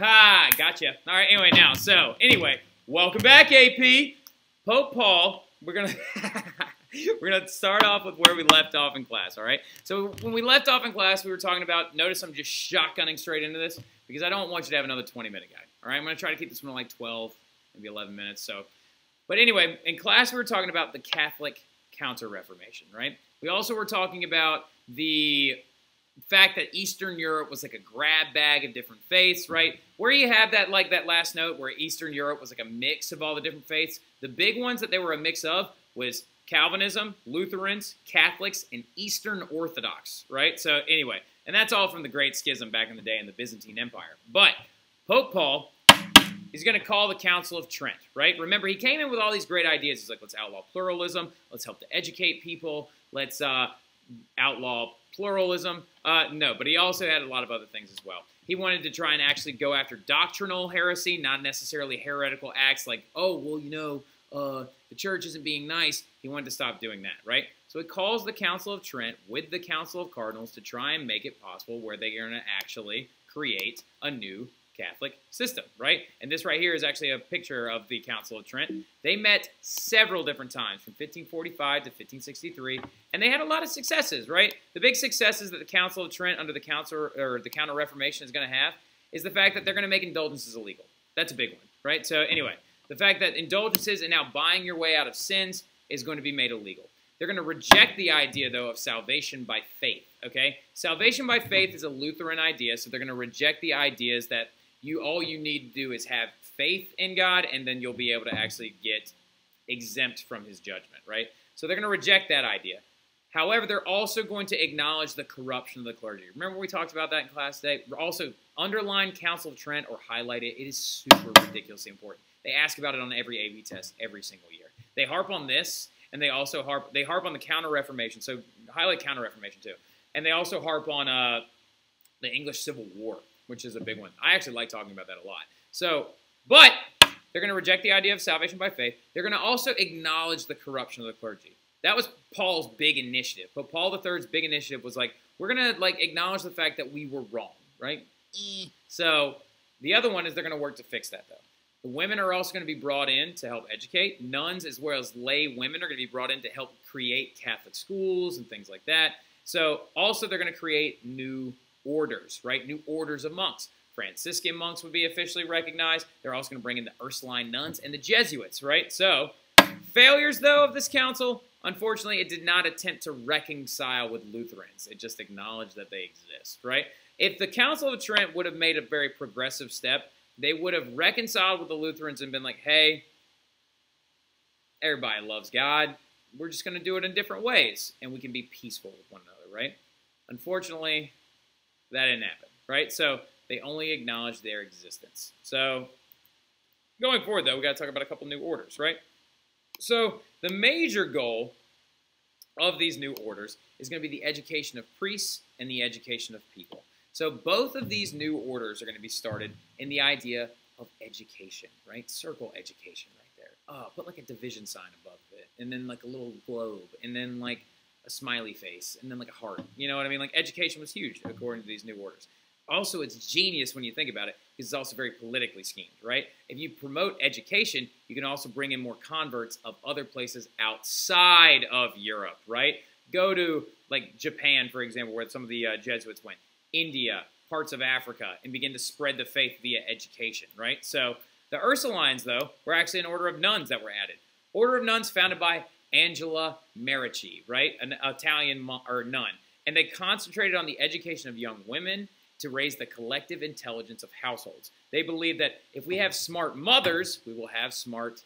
ha! Gotcha. All right. Anyway, now, so anyway, welcome back, AP. Pope Paul. We're gonna we're gonna start off with where we left off in class. All right. So when we left off in class, we were talking about. Notice I'm just shotgunning straight into this because I don't want you to have another 20 minute guide. All right. I'm gonna try to keep this one like 12, maybe 11 minutes. So, but anyway, in class we were talking about the Catholic Counter Reformation. Right. We also were talking about the fact that Eastern Europe was like a grab bag of different faiths, right? Where you have that like that last note where Eastern Europe was like a mix of all the different faiths. The big ones that they were a mix of was Calvinism, Lutherans, Catholics, and Eastern Orthodox, right? So anyway, and that's all from the Great Schism back in the day in the Byzantine Empire. But Pope Paul He's going to call the Council of Trent, right? Remember, he came in with all these great ideas. He's like, let's outlaw pluralism. Let's help to educate people. Let's uh, outlaw pluralism. Uh, no, but he also had a lot of other things as well. He wanted to try and actually go after doctrinal heresy, not necessarily heretical acts like, oh, well, you know, uh, the church isn't being nice. He wanted to stop doing that, right? So he calls the Council of Trent with the Council of Cardinals to try and make it possible where they're going to actually create a new Catholic system, right? And this right here is actually a picture of the Council of Trent. They met several different times from 1545 to 1563, and they had a lot of successes, right? The big successes that the Council of Trent under the Council or the Counter Reformation is going to have is the fact that they're going to make indulgences illegal. That's a big one, right? So anyway, the fact that indulgences and now buying your way out of sins is going to be made illegal. They're going to reject the idea, though, of salvation by faith. Okay, salvation by faith is a Lutheran idea, so they're going to reject the ideas that you all you need to do is have faith in God, and then you'll be able to actually get exempt from His judgment, right? So they're going to reject that idea. However, they're also going to acknowledge the corruption of the clergy. Remember we talked about that in class today? Also, underline Council of Trent or highlight it. It is super ridiculously important. They ask about it on every AP test every single year. They harp on this, and they also harp they harp on the Counter Reformation. So highlight Counter Reformation too, and they also harp on uh, the English Civil War which is a big one. I actually like talking about that a lot. So, but they're going to reject the idea of salvation by faith. They're going to also acknowledge the corruption of the clergy. That was Paul's big initiative. But Paul III's big initiative was like, we're going to like acknowledge the fact that we were wrong, right? Eh. So the other one is they're going to work to fix that, though. The women are also going to be brought in to help educate. Nuns, as well as lay women, are going to be brought in to help create Catholic schools and things like that. So also they're going to create new orders, right? New orders of monks. Franciscan monks would be officially recognized. They're also going to bring in the Ursuline nuns and the Jesuits, right? So, failures, though, of this council, unfortunately, it did not attempt to reconcile with Lutherans. It just acknowledged that they exist, right? If the Council of Trent would have made a very progressive step, they would have reconciled with the Lutherans and been like, hey, everybody loves God. We're just going to do it in different ways, and we can be peaceful with one another, right? Unfortunately, that didn't happen, right? So they only acknowledge their existence. So going forward, though, we got to talk about a couple new orders, right? So the major goal of these new orders is going to be the education of priests and the education of people. So both of these new orders are going to be started in the idea of education, right? Circle education right there. Oh, put like a division sign above it, and then like a little globe, and then like a smiley face, and then like a heart. You know what I mean? Like education was huge according to these new orders. Also, it's genius when you think about it because it's also very politically schemed, right? If you promote education, you can also bring in more converts of other places outside of Europe, right? Go to like Japan, for example, where some of the uh, Jesuits went, India, parts of Africa, and begin to spread the faith via education, right? So the Ursulines, though, were actually an order of nuns that were added. Order of nuns founded by Angela Merici, right? An Italian or nun. And they concentrated on the education of young women to raise the collective intelligence of households. They believe that if we have smart mothers, we will have smart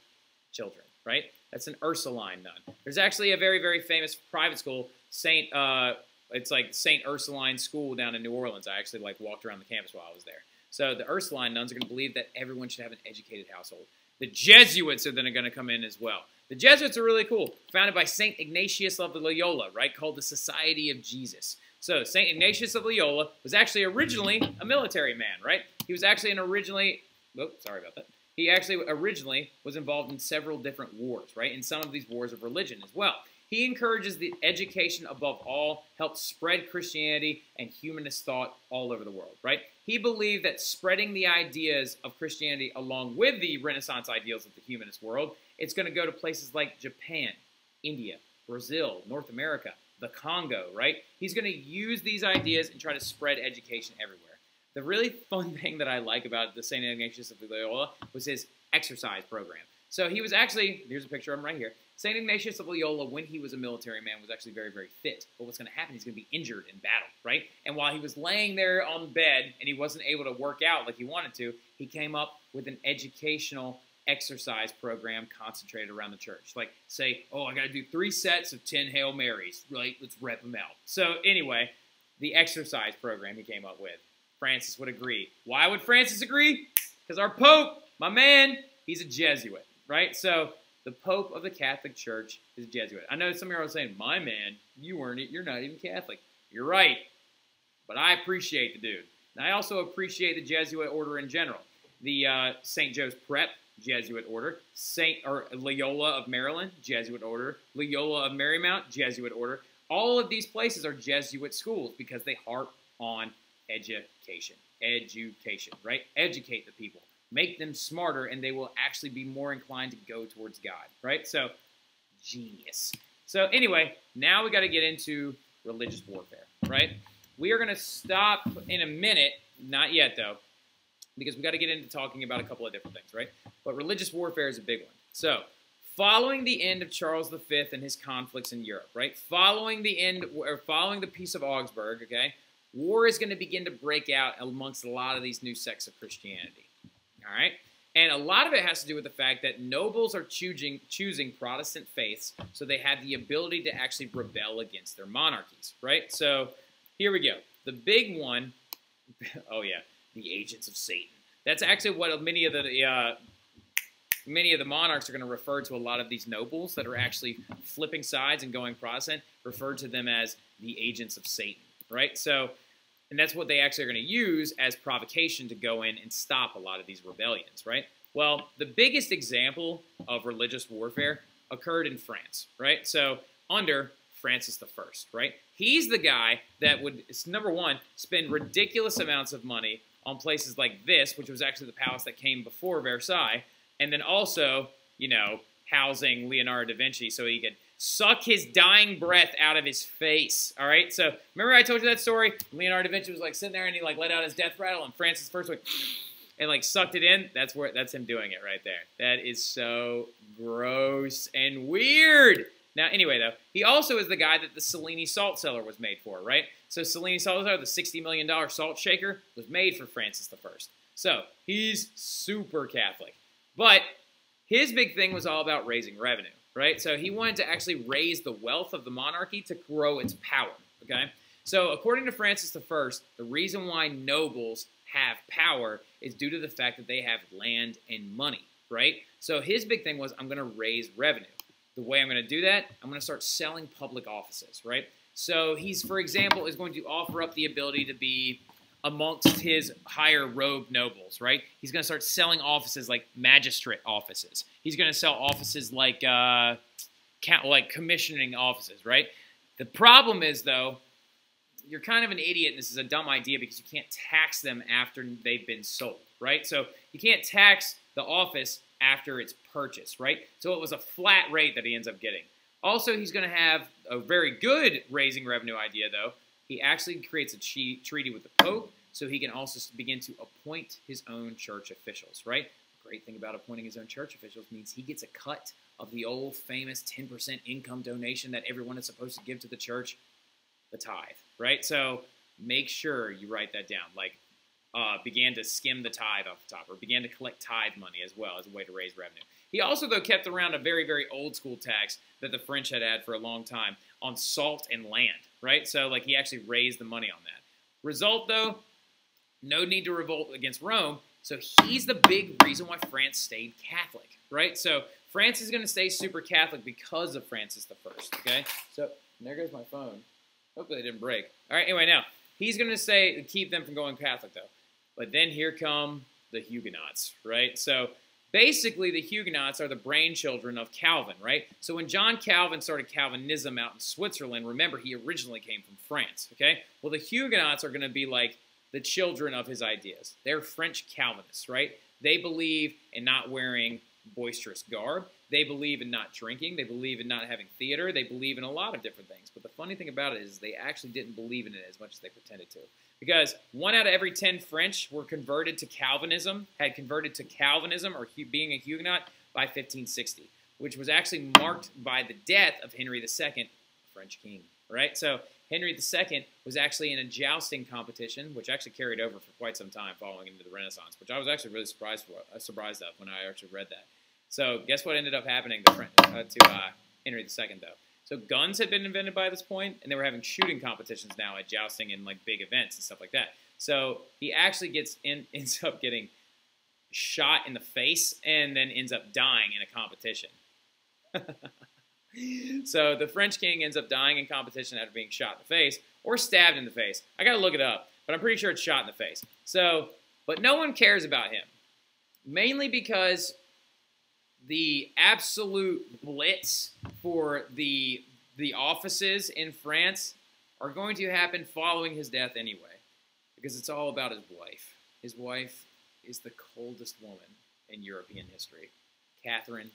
children, right? That's an Ursuline nun. There's actually a very, very famous private school, Saint. Uh, it's like Saint Ursuline School down in New Orleans. I actually like walked around the campus while I was there. So the Ursuline nuns are going to believe that everyone should have an educated household. The Jesuits are then going to come in as well. The Jesuits are really cool, founded by St. Ignatius of Loyola, right, called the Society of Jesus. So St. Ignatius of Loyola was actually originally a military man, right? He was actually an originally, oh, sorry about that. He actually originally was involved in several different wars, right? In some of these wars of religion as well. He encourages the education above all, helps spread Christianity and humanist thought all over the world, right? He believed that spreading the ideas of Christianity along with the Renaissance ideals of the humanist world, it's going to go to places like Japan, India, Brazil, North America, the Congo, right? He's going to use these ideas and try to spread education everywhere. The really fun thing that I like about the St. Ignatius of Loyola was his exercise program. So he was actually, here's a picture of him right here. St. Ignatius of Loyola, when he was a military man, was actually very, very fit. But what's going to happen, he's going to be injured in battle, right? And while he was laying there on bed and he wasn't able to work out like he wanted to, he came up with an educational exercise program concentrated around the church. Like, say, oh, I got to do three sets of 10 Hail Marys, right? Let's rep them out. So, anyway, the exercise program he came up with. Francis would agree. Why would Francis agree? Because our Pope, my man, he's a Jesuit, right? So the Pope of the Catholic Church is a Jesuit. I know some of you are saying, "My man, you weren't. You're not even Catholic." You're right, but I appreciate the dude, and I also appreciate the Jesuit order in general. The uh, St. Joe's Prep Jesuit order, Saint or Loyola of Maryland Jesuit order, Loyola of Marymount Jesuit order. All of these places are Jesuit schools because they harp on education. Education, right? Educate the people make them smarter, and they will actually be more inclined to go towards God, right? So, genius. So, anyway, now we got to get into religious warfare, right? We are going to stop in a minute, not yet though, because we got to get into talking about a couple of different things, right? But religious warfare is a big one. So, following the end of Charles V and his conflicts in Europe, right? Following the end, or following the Peace of Augsburg, okay, war is going to begin to break out amongst a lot of these new sects of Christianity. All right? And a lot of it has to do with the fact that nobles are choosing, choosing Protestant faiths, so they have the ability to actually rebel against their monarchies, right? So here we go. The big one, oh yeah, the agents of Satan. That's actually what many of the uh, many of the monarchs are going to refer to a lot of these nobles that are actually flipping sides and going Protestant, refer to them as the agents of Satan, right? So and that's what they actually are going to use as provocation to go in and stop a lot of these rebellions, right? Well, the biggest example of religious warfare occurred in France, right? So under Francis I, right? He's the guy that would, number one, spend ridiculous amounts of money on places like this, which was actually the palace that came before Versailles, and then also, you know, housing Leonardo da Vinci so he could suck his dying breath out of his face. All right. So remember I told you that story? Leonardo da Vinci was like sitting there and he like let out his death rattle, and Francis first like and like sucked it in. That's where that's him doing it right there. That is so gross and weird. Now, anyway, though, he also is the guy that the Cellini salt cellar was made for, right? So Cellini salt cellar, the $60 million salt shaker, was made for Francis I. So he's super Catholic. But his big thing was all about raising revenue right? So he wanted to actually raise the wealth of the monarchy to grow its power, okay? So according to Francis I, the reason why nobles have power is due to the fact that they have land and money, right? So his big thing was, I'm going to raise revenue. The way I'm going to do that, I'm going to start selling public offices, right? So he's, for example, is going to offer up the ability to be amongst his higher robe nobles, right? He's going to start selling offices like magistrate offices. He's going to sell offices like uh, like commissioning offices, right? The problem is though, you're kind of an idiot, and this is a dumb idea because you can't tax them after they've been sold, right? So you can't tax the office after it's purchased, right? So it was a flat rate that he ends up getting. Also, he's going to have a very good raising revenue idea, though, he actually creates a treaty with the Pope so he can also begin to appoint his own church officials, right? The great thing about appointing his own church officials means he gets a cut of the old famous 10% income donation that everyone is supposed to give to the church, the tithe, right? So make sure you write that down. Like, uh, began to skim the tithe off the top, or began to collect tithe money as well as a way to raise revenue. He also, though, kept around a very, very old school tax that the French had had for a long time on salt and land, right? So, like, he actually raised the money on that. Result, though, no need to revolt against Rome. So, he's the big reason why France stayed Catholic, right? So, France is going to stay super Catholic because of Francis I, okay? So, there goes my phone. Hopefully, it didn't break. All right, anyway, now, he's going to say keep them from going Catholic, though. But then here come the Huguenots, right? So, basically the Huguenots are the brainchildren of Calvin, right? So when John Calvin started Calvinism out in Switzerland, remember he originally came from France, okay? Well, the Huguenots are going to be like the children of his ideas. They're French Calvinists, right? They believe in not wearing boisterous garb. They believe in not drinking. They believe in not having theater. They believe in a lot of different things. But the funny thing about it is they actually didn't believe in it as much as they pretended to. Because one out of every 10 French were converted to Calvinism, had converted to Calvinism or being a Huguenot by 1560, which was actually marked by the death of Henry II, French king. Right? So Henry II was actually in a jousting competition, which actually carried over for quite some time following into the Renaissance, which I was actually really surprised for, uh, surprised of when I actually read that. So guess what ended up happening to, uh, to uh, Henry II, though? So guns had been invented by this point, and they were having shooting competitions now at jousting and like big events and stuff like that. So he actually gets in, ends up getting shot in the face and then ends up dying in a competition. so the French king ends up dying in competition after being shot in the face or stabbed in the face. I got to look it up, but I'm pretty sure it's shot in the face. So, but no one cares about him, mainly because the absolute blitz for the the offices in France are going to happen following his death anyway, because it's all about his wife. His wife is the coldest woman in European history, Catherine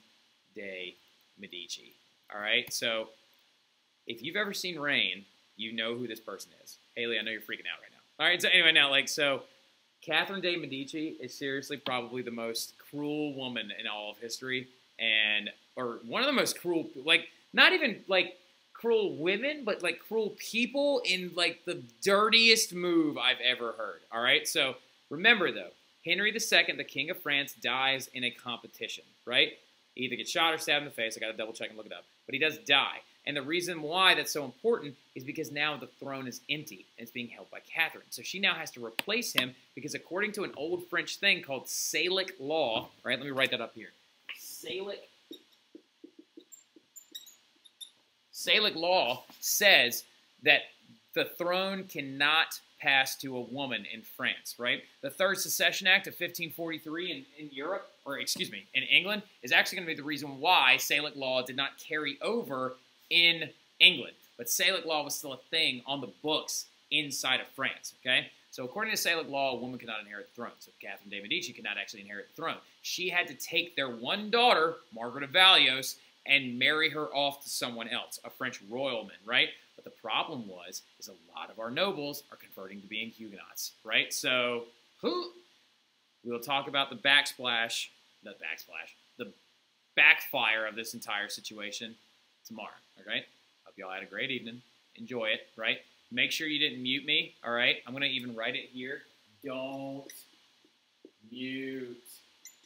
de Medici. All right, so if you've ever seen Reign, you know who this person is. Haley, I know you're freaking out right now. All right, so anyway, now like so, Catherine de Medici is seriously probably the most cruel woman in all of history, and or one of the most cruel, like not even like cruel women, but like cruel people in like the dirtiest move I've ever heard. All right, so remember though, Henry II, the King of France, dies in a competition, right? He either gets shot or stabbed in the face. I got to double check and look it up, but he does die. And the reason why that's so important is because now the throne is empty and it's being held by Catherine. So she now has to replace him because according to an old French thing called Salic law, right? Let me write that up here. Salic Salic law says that the throne cannot pass to a woman in France, right? The Third Succession Act of 1543 in, in Europe, or excuse me, in England, is actually going to be the reason why Salic law did not carry over in England. But Salic law was still a thing on the books inside of France, okay? So according to Salic law, a woman cannot inherit the throne. So Catherine de Medici could not actually inherit the throne. She had to take their one daughter, Margaret of Valois, and marry her off to someone else, a French royalman, right? But the problem was, is a lot of our nobles are converting to being Huguenots, right? So, who? we'll talk about the backsplash, the backsplash, the backfire of this entire situation tomorrow, all right? Hope y'all had a great evening. Enjoy it, right? Make sure you didn't mute me, all right? I'm going to even write it here. Don't mute,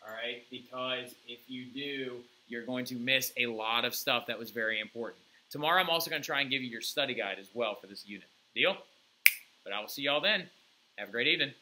all right? Because if you do, you're going to miss a lot of stuff that was very important. Tomorrow, I'm also going to try and give you your study guide as well for this unit. Deal? But I will see y'all then. Have a great evening.